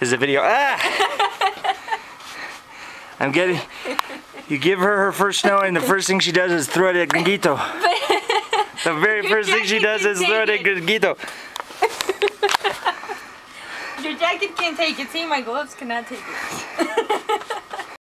Is the video. Ah! I'm getting. You give her her first snow, and the first thing she does is throw it at Gringuito. The very first thing she does is throw it at Gringuito. Your jacket can't take it. See, my gloves cannot take it.